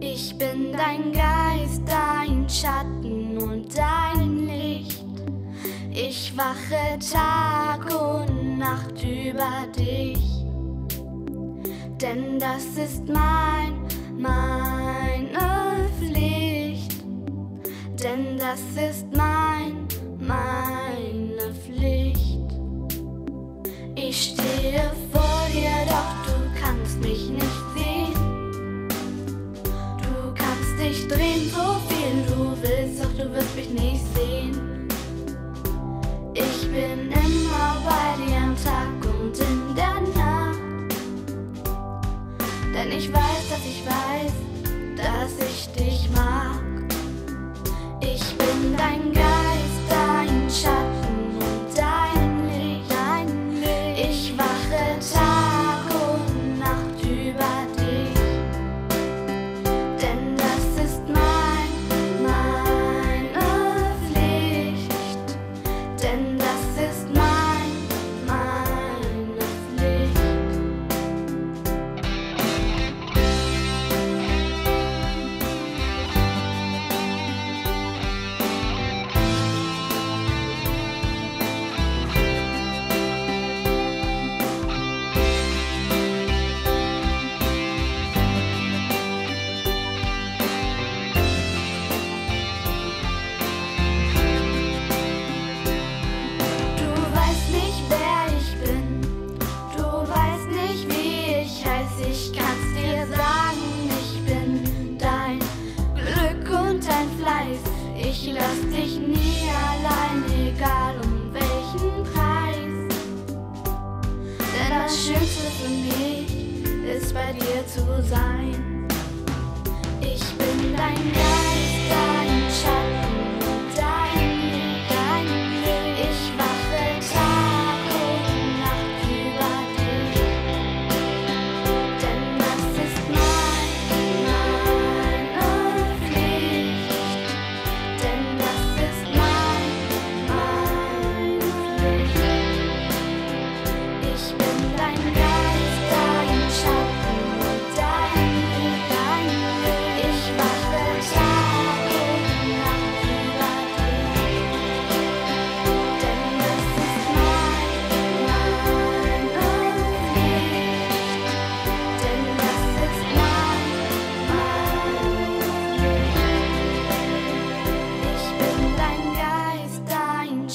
Ich bin dein Geist, dein Schatten und dein Licht. Ich wache Tag und Nacht über dich. Denn das ist mein, meine Pflicht. Denn das ist mein, meine Pflicht. Ich stehe vor Ich weiß, dass ich weiß, dass ich dich mag. Ich lass dich nie allein, egal um welchen Preis. Denn das Schönste für mich ist bei dir zu sein. Ich bin dein Geist.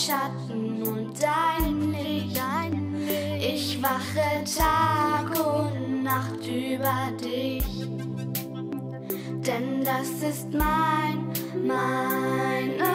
Schatten und dein Licht. Ich wache Tag und Nacht über dich, denn das ist mein, meine